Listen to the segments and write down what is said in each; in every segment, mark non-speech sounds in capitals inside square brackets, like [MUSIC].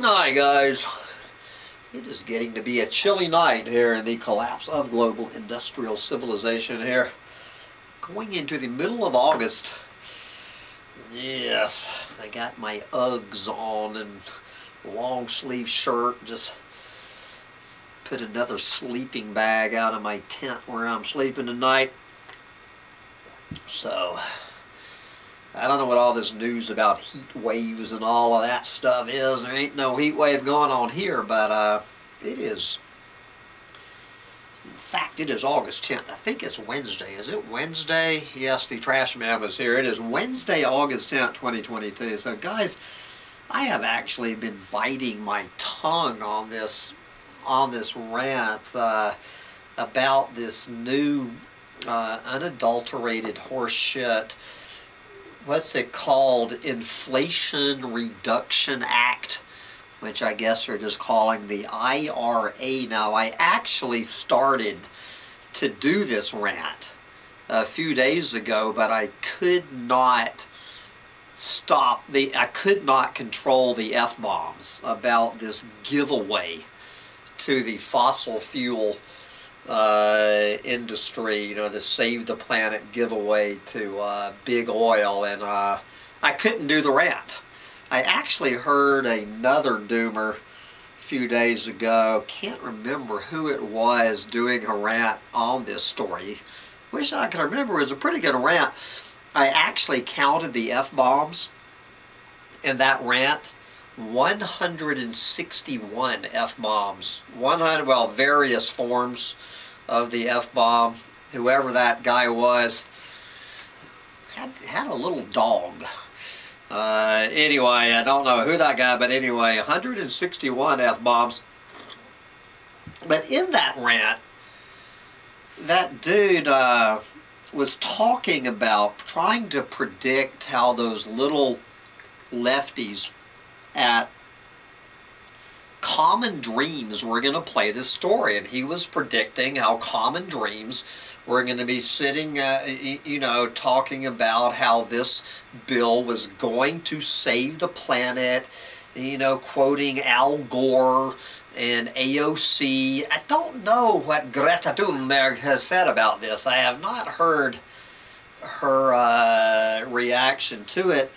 Hi guys. It is getting to be a chilly night here in the collapse of global industrial civilization here. Going into the middle of August. Yes, I got my Uggs on and long sleeve shirt. Just put another sleeping bag out of my tent where I'm sleeping tonight. So, I don't know what all this news about heat waves and all of that stuff is. There ain't no heat wave going on here, but uh, it is. In fact, it is August 10th. I think it's Wednesday. Is it Wednesday? Yes, the trash man was here. It is Wednesday, August 10th, 2022. So, guys, I have actually been biting my tongue on this on this rant uh, about this new uh, unadulterated horse shit what's it called? Inflation Reduction Act, which I guess they're just calling the IRA now. I actually started to do this rant a few days ago, but I could not stop the I could not control the F bombs about this giveaway to the fossil fuel uh, industry, you know, the Save the Planet giveaway to uh, Big Oil, and uh, I couldn't do the rant. I actually heard another doomer a few days ago, can't remember who it was doing a rant on this story. Wish I could remember, it was a pretty good rant. I actually counted the F-bombs in that rant 161 F-bombs. 100, well, various forms of the F-bomb. Whoever that guy was had, had a little dog. Uh, anyway, I don't know who that guy, but anyway, 161 F-bombs. But in that rant, that dude uh, was talking about trying to predict how those little lefties at Common Dreams were going to play this story, and he was predicting how Common Dreams were going to be sitting, uh, you know, talking about how this bill was going to save the planet, you know, quoting Al Gore and AOC. I don't know what Greta Thunberg has said about this. I have not heard her uh, reaction to it.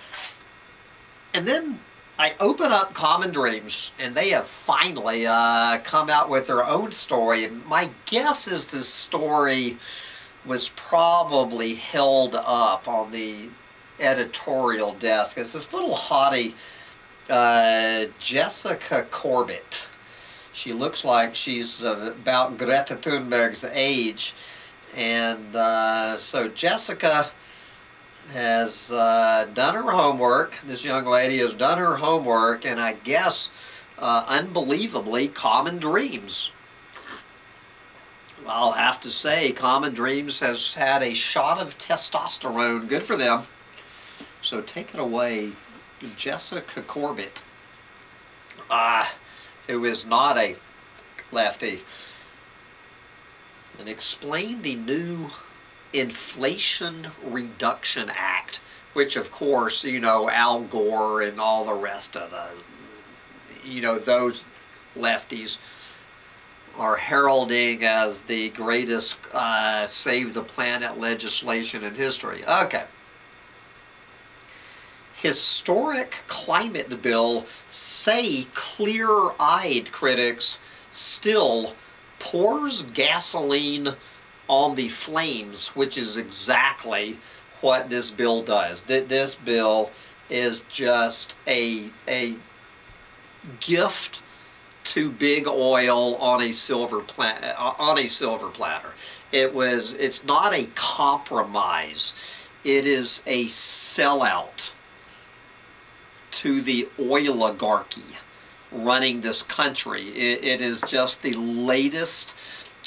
And then I open up Common Dreams, and they have finally uh, come out with their own story. My guess is this story was probably held up on the editorial desk. It's this little hottie, uh, Jessica Corbett. She looks like she's about Greta Thunberg's age. And uh, so Jessica has uh, done her homework. This young lady has done her homework, and I guess, uh, unbelievably, Common Dreams. I'll have to say, Common Dreams has had a shot of testosterone. Good for them. So take it away, Jessica Corbett, uh, who is not a lefty, and explain the new Inflation Reduction Act, which of course, you know, Al Gore and all the rest of the, you know, those lefties are heralding as the greatest uh, save the planet legislation in history. Okay. Historic climate bill, say clear-eyed critics, still pours gasoline on the flames, which is exactly what this bill does. This bill is just a, a gift to big oil on a silver pla- uh, on a silver platter. It was it's not a compromise. It is a sellout to the oligarchy running this country. it, it is just the latest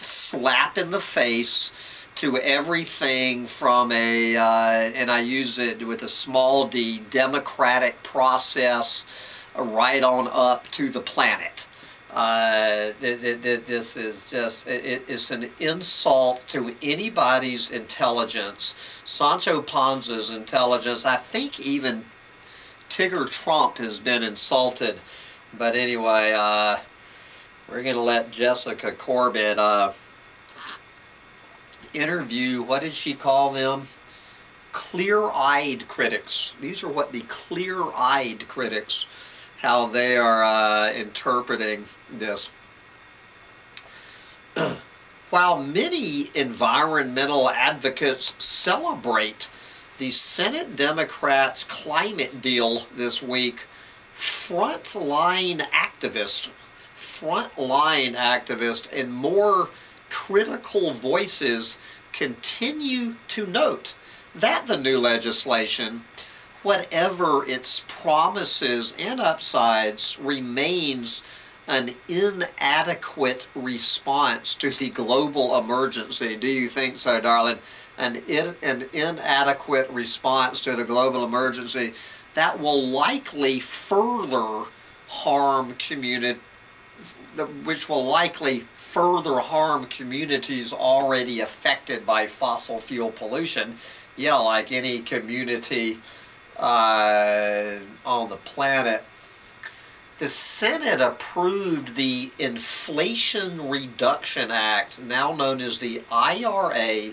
slap in the face to everything from a, uh, and I use it with a small d, democratic process right on up to the planet. Uh, this is just, it's an insult to anybody's intelligence. Sancho Panza's intelligence, I think even Tigger Trump has been insulted But anyway, uh, we're going to let Jessica Corbett uh, interview, what did she call them? Clear-eyed critics. These are what the clear-eyed critics, how they are uh, interpreting this. [CLEARS THROAT] While many environmental advocates celebrate the Senate Democrats' climate deal this week, frontline activists, frontline activists, and more critical voices continue to note that the new legislation, whatever its promises and upsides, remains an inadequate response to the global emergency. Do you think so, darling? An, in, an inadequate response to the global emergency that will likely further harm community, which will likely further harm communities already affected by fossil fuel pollution. Yeah, like any community uh, on the planet the Senate approved the Inflation Reduction Act, now known as the IRA,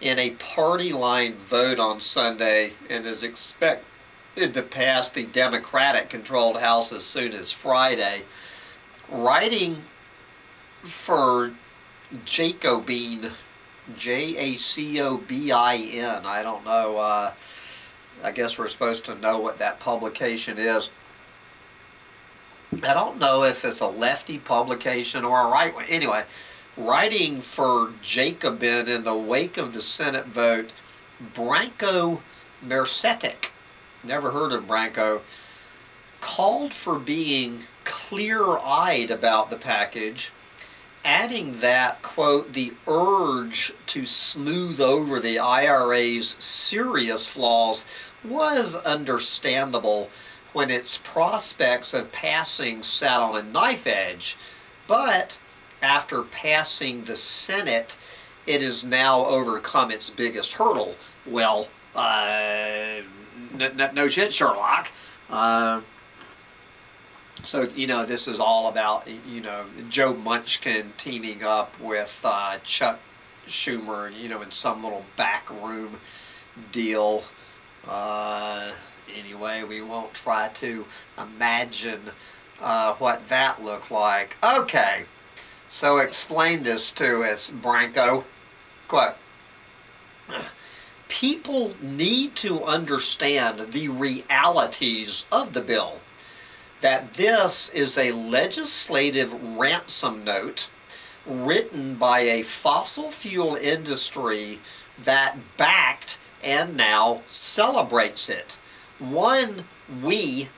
in a party line vote on Sunday and is expected to pass the Democratic controlled House as soon as Friday. Writing for Jacobin, J A C O B I N, I don't know, uh, I guess we're supposed to know what that publication is. I don't know if it's a lefty publication or a right one. Anyway, writing for Jacobin in the wake of the Senate vote, Branko Marcetic, never heard of Branko, called for being clear-eyed about the package, adding that, quote, the urge to smooth over the IRA's serious flaws was understandable when its prospects of passing sat on a knife edge. But after passing the Senate, it has now overcome its biggest hurdle. Well, uh, no, no shit, Sherlock. Uh, so, you know, this is all about, you know, Joe Munchkin teaming up with uh, Chuck Schumer, you know, in some little back room deal. Uh, anyway. We won't try to imagine uh, what that looked like. Okay, so explain this to us, Branko. Quote, people need to understand the realities of the bill. That this is a legislative ransom note written by a fossil fuel industry that backed and now celebrates it. One, we,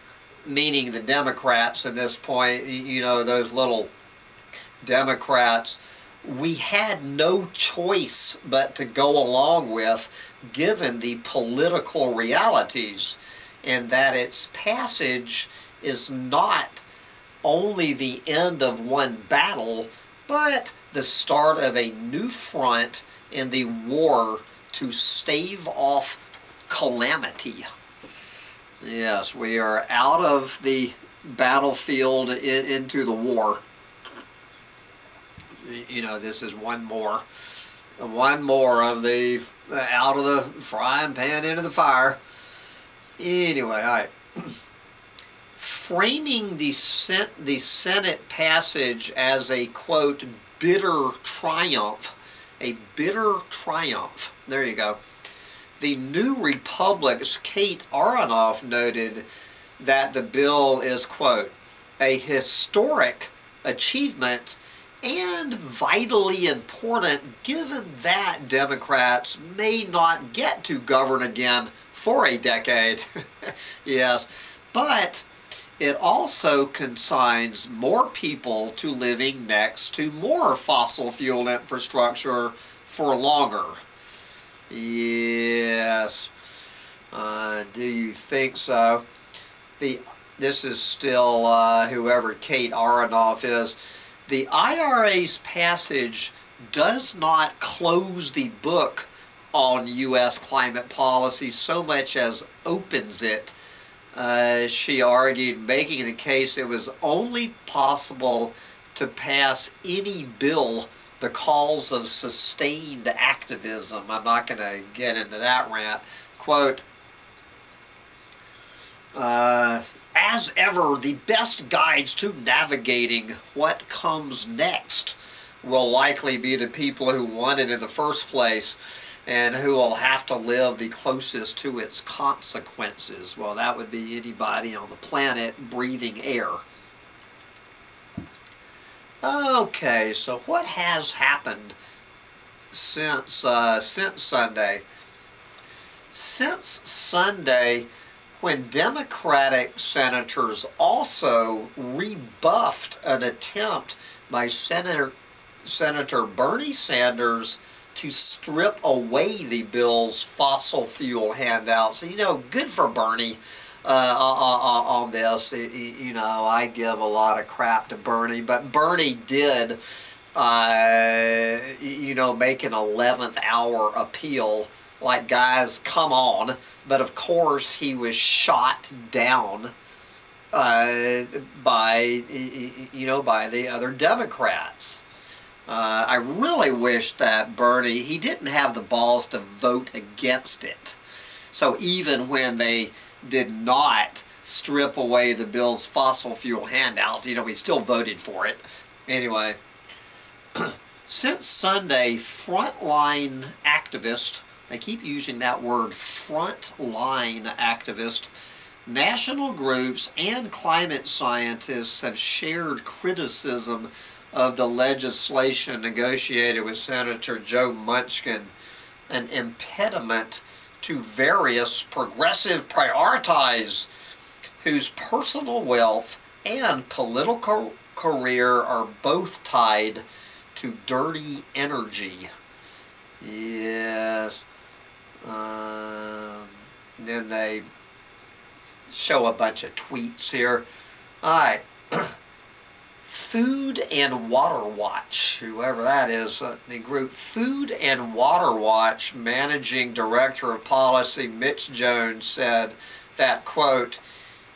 meaning the Democrats at this point, you know, those little Democrats, we had no choice but to go along with given the political realities and that its passage is not only the end of one battle, but the start of a new front in the war to stave off calamity. Yes, we are out of the battlefield into the war. You know, this is one more, one more of the out of the frying pan into the fire. Anyway, all right. [CLEARS THROAT] Framing the, Sen the Senate passage as a, quote, bitter triumph, a bitter triumph. There you go the New Republic's Kate Aronoff noted that the bill is, quote, a historic achievement and vitally important given that Democrats may not get to govern again for a decade. [LAUGHS] yes, but it also consigns more people to living next to more fossil fuel infrastructure for longer. Yes. Uh, do you think so? The this is still uh, whoever Kate Aronoff is. The IRA's passage does not close the book on U.S. climate policy so much as opens it uh, she argued, making the case it was only possible to pass any bill because of sustained activism. I'm not going to get into that rant. Quote, uh, as ever, the best guides to navigating what comes next will likely be the people who won it in the first place and who will have to live the closest to its consequences. Well, that would be anybody on the planet breathing air. Okay, so what has happened since uh, since Sunday? Since Sunday, when Democratic senators also rebuffed an attempt by Senator Senator Bernie Sanders to strip away the bill's fossil fuel handouts. You know, good for Bernie uh, on, on this. You know, I give a lot of crap to Bernie, but Bernie did, uh, you know, make an 11th hour appeal. Like, guys, come on. But of course, he was shot down uh, by, you know, by the other Democrats. Uh, I really wish that Bernie, he didn't have the balls to vote against it. So even when they did not strip away the bill's fossil fuel handouts, you know, he still voted for it. Anyway, [CLEARS THROAT] since Sunday, frontline activist, they keep using that word, frontline activist, national groups and climate scientists have shared criticism of the legislation negotiated with Senator Joe Manchin an impediment to various progressive prioritize whose personal wealth and political career are both tied to dirty energy. Yes. Um, then they show a bunch of tweets here. All right. [CLEARS THROAT] Food and Water Watch, whoever that is, uh, the group Food and Water Watch Managing Director of Policy Mitch Jones said that, quote,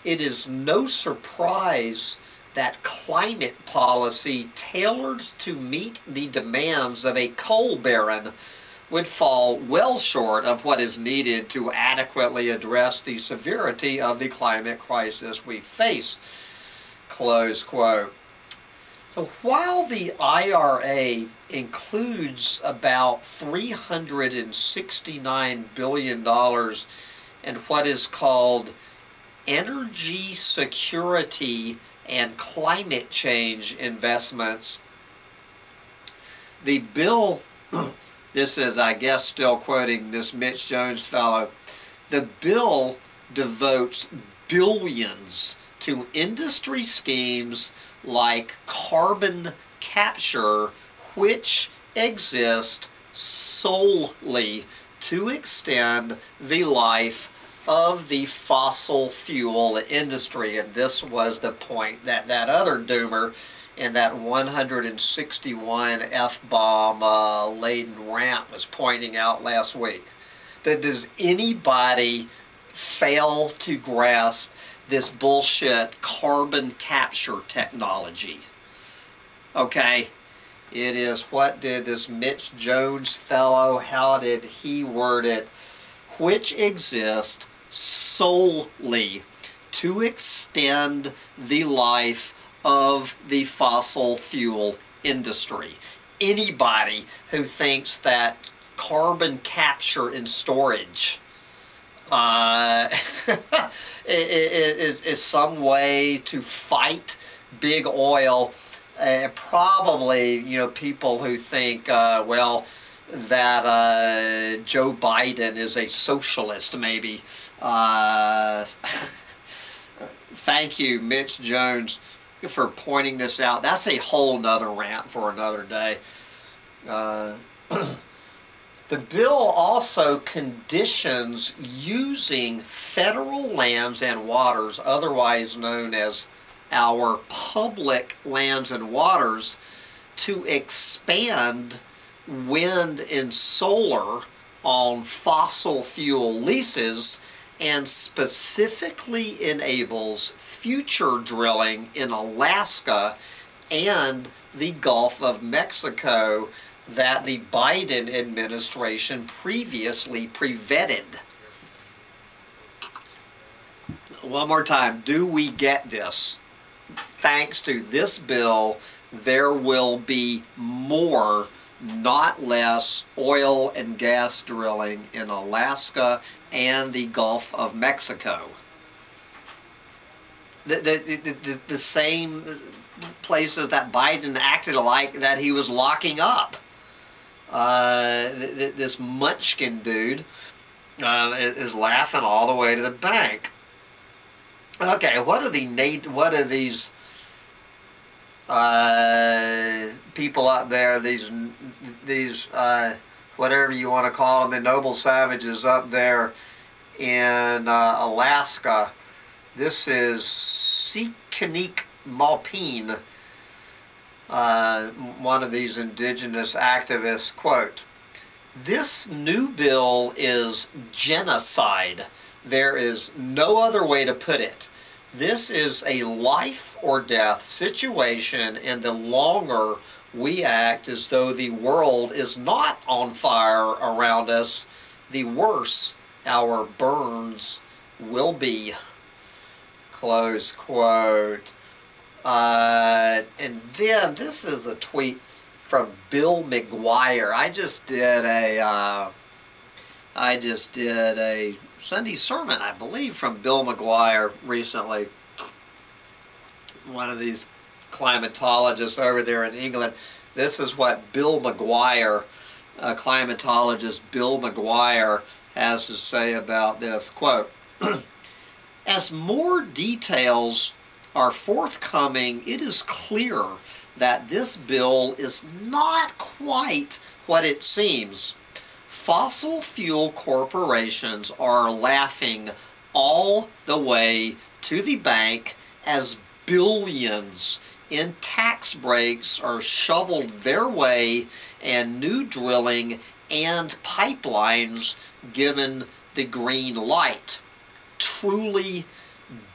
it is no surprise that climate policy tailored to meet the demands of a coal baron would fall well short of what is needed to adequately address the severity of the climate crisis we face. Close quote. While the IRA includes about $369 billion in what is called energy security and climate change investments, the bill, [CLEARS THROAT] this is, I guess, still quoting this Mitch Jones fellow, the bill devotes billions to industry schemes like carbon capture, which exist solely to extend the life of the fossil fuel industry. And this was the point that that other doomer in that 161 F-bomb uh, laden rant was pointing out last week. That does anybody fail to grasp this bullshit carbon capture technology. Okay? It is what did this Mitch Jones fellow, how did he word it? Which exist solely to extend the life of the fossil fuel industry. Anybody who thinks that carbon capture and storage uh, [LAUGHS] is, is some way to fight big oil. Uh, probably, you know, people who think, uh, well, that uh, Joe Biden is a socialist, maybe. Uh, [LAUGHS] thank you, Mitch Jones, for pointing this out. That's a whole nother rant for another day. [CLEARS THROAT] The bill also conditions using federal lands and waters, otherwise known as our public lands and waters, to expand wind and solar on fossil fuel leases and specifically enables future drilling in Alaska and the Gulf of Mexico that the Biden administration previously prevented. One more time, do we get this? Thanks to this bill, there will be more, not less, oil and gas drilling in Alaska and the Gulf of Mexico. The, the, the, the, same places that Biden acted like that he was locking up. Uh, th th this Munchkin dude uh, is laughing all the way to the bank. Okay, what are the what are these uh, people up there? These these uh, whatever you want to call them, the noble savages up there in uh, Alaska. This is Sikanik Malpine uh, one of these indigenous activists, quote, this new bill is genocide. There is no other way to put it. This is a life or death situation, and the longer we act as though the world is not on fire around us, the worse our burns will be. Close quote. Uh, and then this is a tweet from Bill McGuire. I just did a, uh, I just did a Sunday sermon, I believe, from Bill McGuire recently. One of these climatologists over there in England. This is what Bill McGuire, a climatologist Bill McGuire, has to say about this. Quote, [CLEARS THROAT] as more details are forthcoming, it is clear that this bill is not quite what it seems. Fossil fuel corporations are laughing all the way to the bank as billions in tax breaks are shoveled their way and new drilling and pipelines given the green light. Truly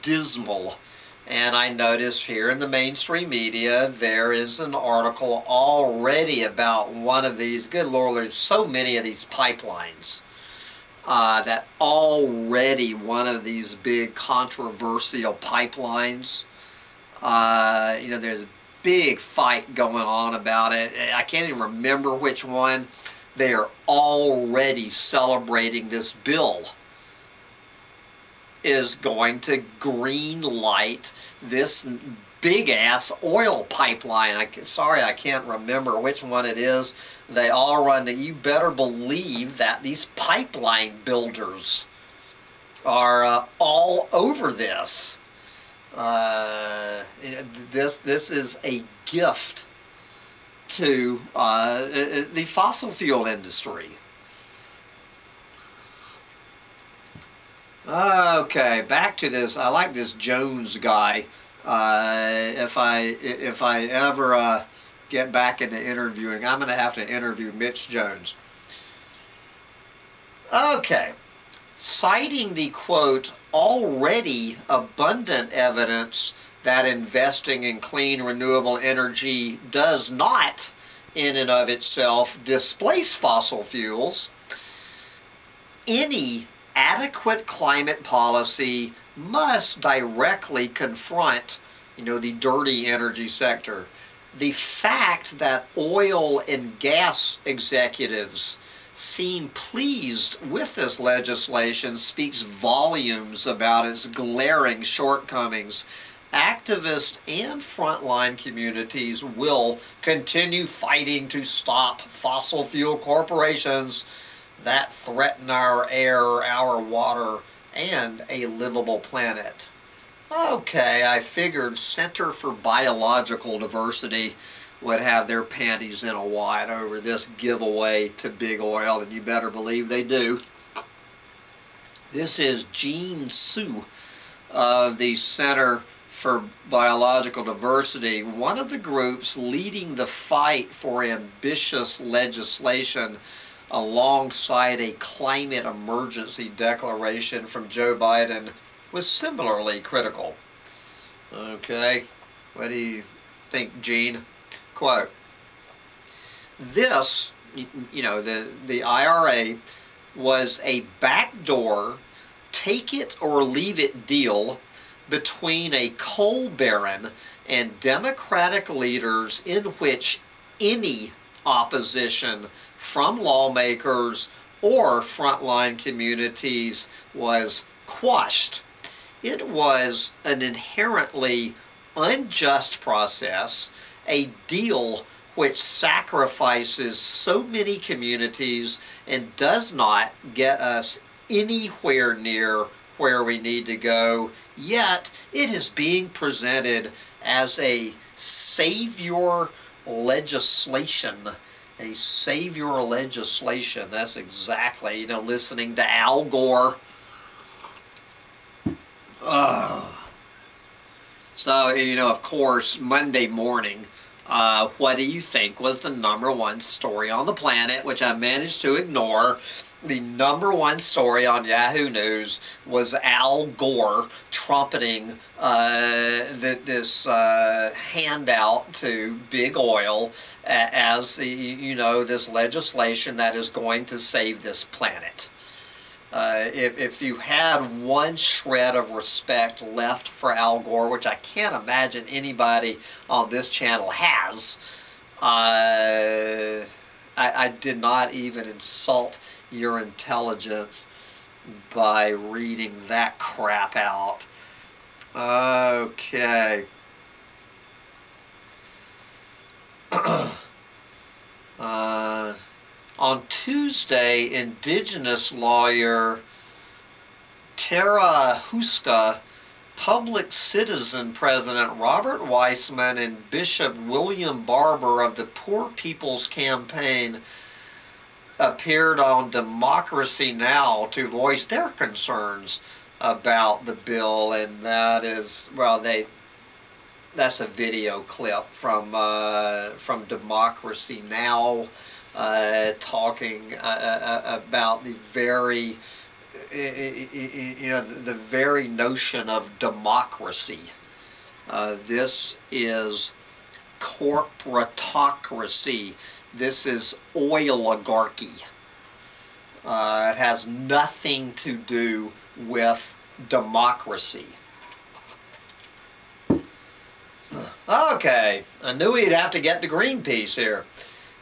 dismal and I notice here in the mainstream media, there is an article already about one of these, good Lord, there's so many of these pipelines. Uh, that already one of these big controversial pipelines, uh, you know, there's a big fight going on about it. I can't even remember which one. They are already celebrating this bill is going to green light this big ass oil pipeline. I, sorry, I can't remember which one it is. They all run that. You better believe that these pipeline builders are uh, all over this. Uh, this this is a gift to uh, the fossil fuel industry. Okay, back to this. I like this Jones guy. Uh, if I if I ever uh, get back into interviewing, I'm going to have to interview Mitch Jones. Okay, citing the quote already abundant evidence that investing in clean renewable energy does not in and of itself displace fossil fuels any adequate climate policy must directly confront, you know, the dirty energy sector. The fact that oil and gas executives seem pleased with this legislation speaks volumes about its glaring shortcomings. Activists and frontline communities will continue fighting to stop fossil fuel corporations that threaten our air, our water, and a livable planet. Okay, I figured Center for Biological Diversity would have their panties in a wad over this giveaway to big oil, and you better believe they do. This is Jean Su of the Center for Biological Diversity, one of the groups leading the fight for ambitious legislation alongside a climate emergency declaration from Joe Biden was similarly critical. Okay, what do you think, Gene? Quote, this, you know, the, the IRA was a backdoor take it or leave it deal between a coal baron and Democratic leaders in which any opposition from lawmakers or frontline communities was quashed. It was an inherently unjust process, a deal which sacrifices so many communities and does not get us anywhere near where we need to go, yet it is being presented as a savior legislation. A savior legislation. That's exactly, you know, listening to Al Gore. Oh. So, you know, of course, Monday morning, uh, what do you think was the number one story on the planet, which I managed to ignore? The number one story on Yahoo News was Al Gore trumpeting uh, this uh, handout to big oil as you know this legislation that is going to save this planet. Uh, if, if you had one shred of respect left for Al Gore, which I can't imagine anybody on this channel has, uh, I, I did not even insult your intelligence by reading that crap out. Okay. [CLEARS THROAT] uh, on Tuesday, indigenous lawyer Tara Houska, public citizen president Robert Weissman, and Bishop William Barber of the Poor People's Campaign appeared on Democracy Now! to voice their concerns about the bill, and that is, well, they, that's a video clip from, uh, from Democracy Now! Uh, talking uh, uh about the very, you know, the very notion of democracy. Uh, this is corporatocracy this is oligarchy. Uh, it has nothing to do with democracy. Okay, I knew we'd have to get to Greenpeace here.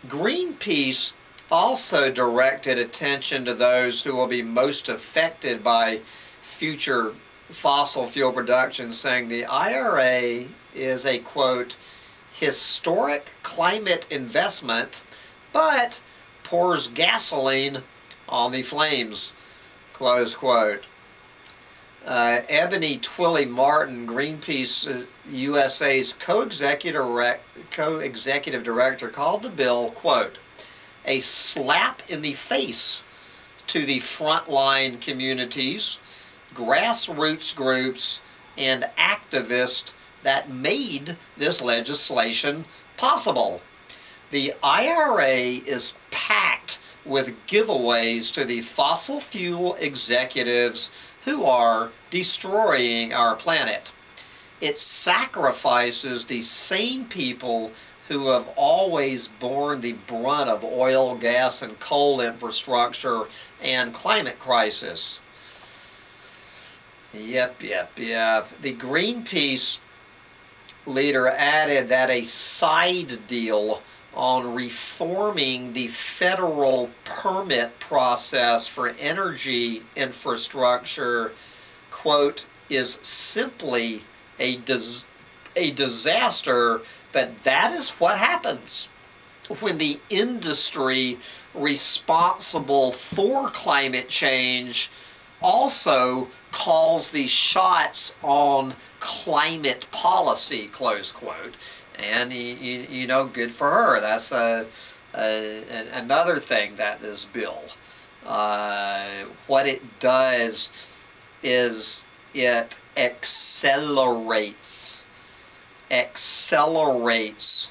Greenpeace also directed attention to those who will be most affected by future fossil fuel production, saying the IRA is a, quote, historic climate investment, but pours gasoline on the flames, close quote. Uh, Ebony Twilley Martin, Greenpeace uh, USA's co-executive co-executive director, called the bill, quote, a slap in the face to the frontline communities, grassroots groups, and activists that made this legislation possible. The IRA is packed with giveaways to the fossil fuel executives who are destroying our planet. It sacrifices the same people who have always borne the brunt of oil, gas, and coal infrastructure and climate crisis. Yep, yep, yep. The Greenpeace leader added that a side deal on reforming the federal permit process for energy infrastructure, quote, is simply a, dis a disaster, but that is what happens when the industry responsible for climate change also calls these shots on climate policy, close quote. And, you, you know, good for her. That's a, a another thing that this bill, uh, what it does is it accelerates, accelerates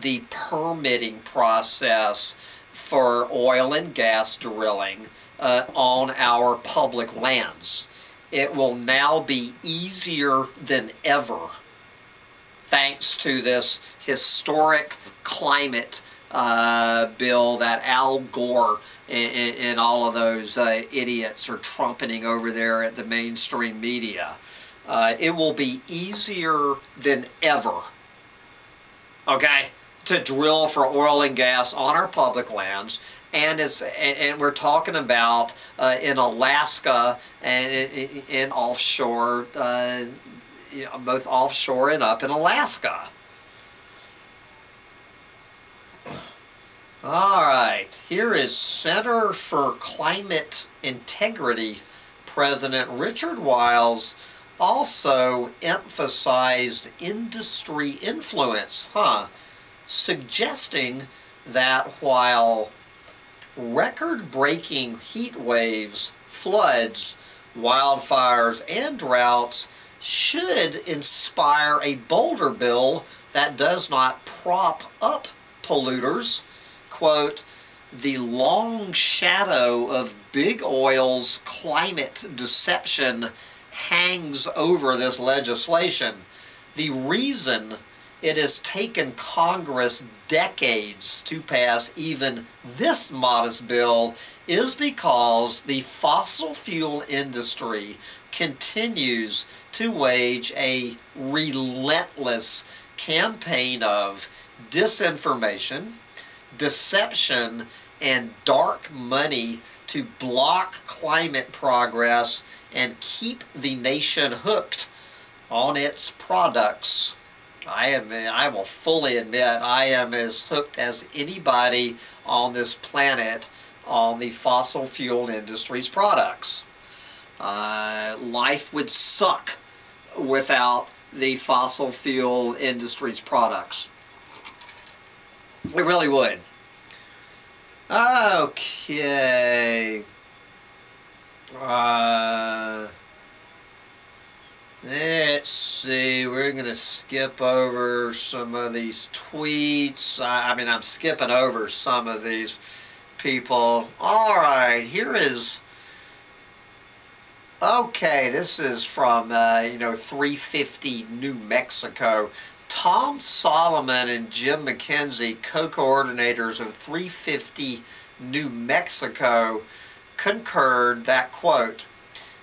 the permitting process for oil and gas drilling uh, on our public lands. It will now be easier than ever thanks to this historic climate uh, bill that Al Gore and, and all of those uh, idiots are trumpeting over there at the mainstream media. Uh, it will be easier than ever, okay, to drill for oil and gas on our public lands. And, it's, and we're talking about uh, in Alaska and in, offshore, uh, you know, both offshore and up in Alaska. All right, here is Center for Climate Integrity President Richard Wiles also emphasized industry influence, huh? Suggesting that while record-breaking heat waves, floods, wildfires, and droughts should inspire a bolder bill that does not prop up polluters quote, the long shadow of big oil's climate deception hangs over this legislation. The reason it has taken Congress decades to pass even this modest bill is because the fossil fuel industry continues to wage a relentless campaign of disinformation, deception and dark money to block climate progress and keep the nation hooked on its products. I am I will fully admit I am as hooked as anybody on this planet on the fossil fuel industry's products. Uh, life would suck without the fossil fuel industry's products. It really would. Okay. Uh, let's see. We're going to skip over some of these tweets. I, mean, I'm skipping over some of these people. All right, here is... Okay, this is from, uh, you know, 350 New Mexico. Tom Solomon and Jim McKenzie, co-coordinators of 350 New Mexico, concurred that, quote,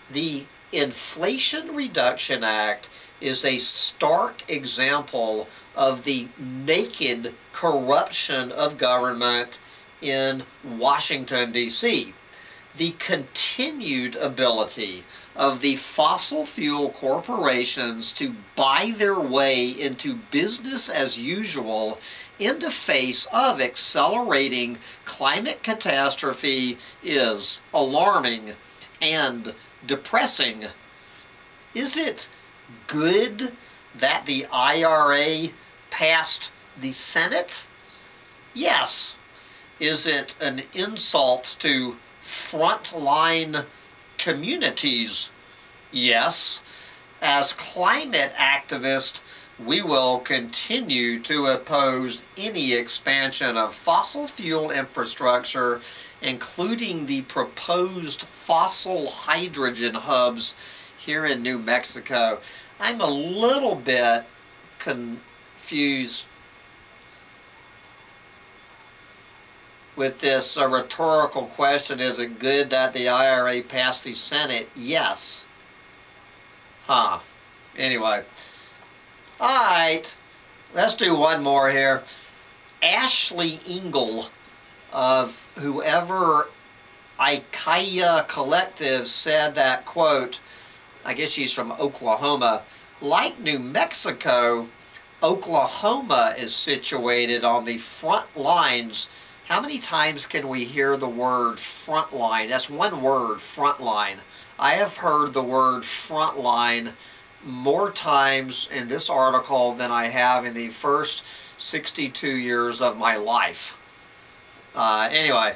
the Inflation Reduction Act is a stark example of the naked corruption of government in Washington, D.C. The continued ability of the fossil fuel corporations to buy their way into business as usual in the face of accelerating climate catastrophe is alarming and depressing. Is it good that the IRA passed the Senate? Yes. Is it an insult to frontline communities. Yes, as climate activists, we will continue to oppose any expansion of fossil fuel infrastructure, including the proposed fossil hydrogen hubs here in New Mexico. I'm a little bit confused with this uh, rhetorical question, is it good that the IRA passed the Senate? Yes. Huh. Anyway. Alright. Let's do one more here. Ashley Engel of whoever Ikea Collective said that, quote, I guess she's from Oklahoma, like New Mexico, Oklahoma is situated on the front lines how many times can we hear the word front line? That's one word, front line. I have heard the word front line more times in this article than I have in the first 62 years of my life. Uh, anyway,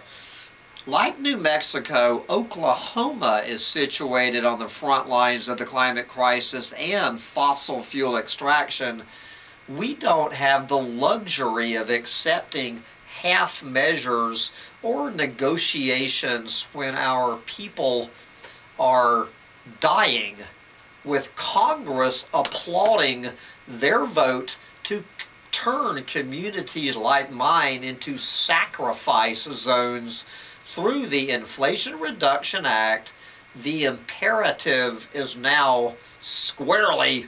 like New Mexico, Oklahoma is situated on the front lines of the climate crisis and fossil fuel extraction. We don't have the luxury of accepting half measures or negotiations when our people are dying with Congress applauding their vote to turn communities like mine into sacrifice zones through the Inflation Reduction Act. The imperative is now squarely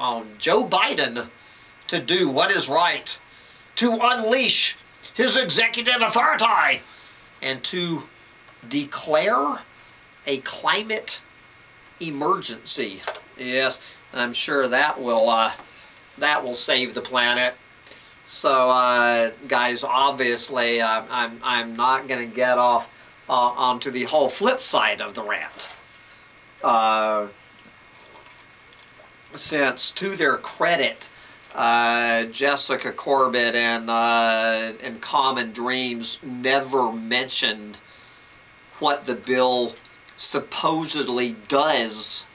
on Joe Biden to do what is right, to unleash his executive authority, and to declare a climate emergency. Yes, I'm sure that will uh, that will save the planet. So, uh, guys, obviously, uh, I'm I'm not going to get off uh, onto the whole flip side of the rant. Uh, since, to their credit, uh, Jessica Corbett and and Common Dreams never mentioned what the bill supposedly does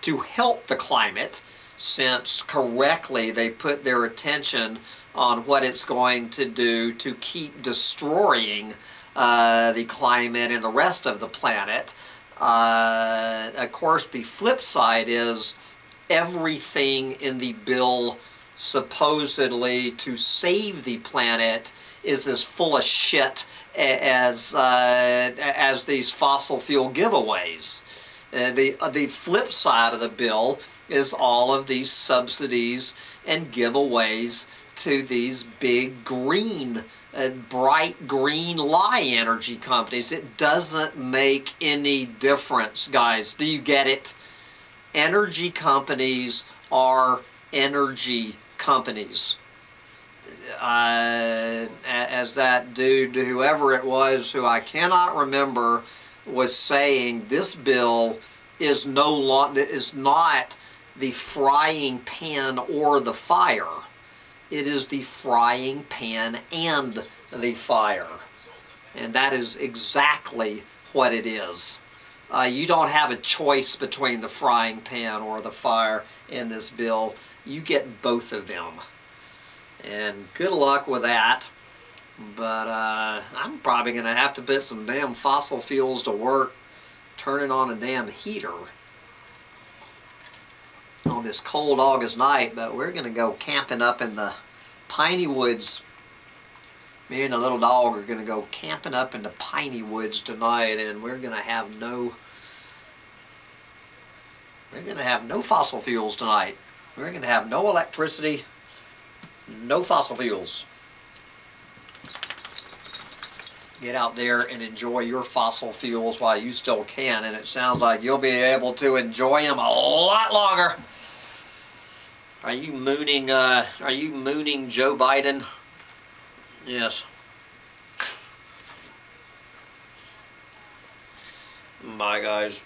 to help the climate since correctly they put their attention on what it's going to do to keep destroying uh, the climate and the rest of the planet. Uh, of course, the flip side is everything in the bill supposedly to save the planet is as full of shit as uh, as these fossil fuel giveaways. Uh, the uh, the flip side of the bill is all of these subsidies and giveaways to these big green, uh, bright green lie energy companies. It doesn't make any difference, guys. Do you get it? Energy companies are energy companies uh, as that dude, whoever it was, who I cannot remember, was saying, this bill is no long, is not the frying pan or the fire. It is the frying pan and the fire. And that is exactly what it is. Uh, you don't have a choice between the frying pan or the fire in this bill. You get both of them and good luck with that but uh, I'm probably gonna have to put some damn fossil fuels to work turning on a damn heater on this cold August night but we're gonna go camping up in the piney woods me and the little dog are gonna go camping up in the piney woods tonight and we're gonna have no we're gonna have no fossil fuels tonight we're gonna have no electricity no fossil fuels. Get out there and enjoy your fossil fuels while you still can, and it sounds like you'll be able to enjoy them a lot longer. Are you mooning, uh, are you mooning Joe Biden? Yes. Bye, guys.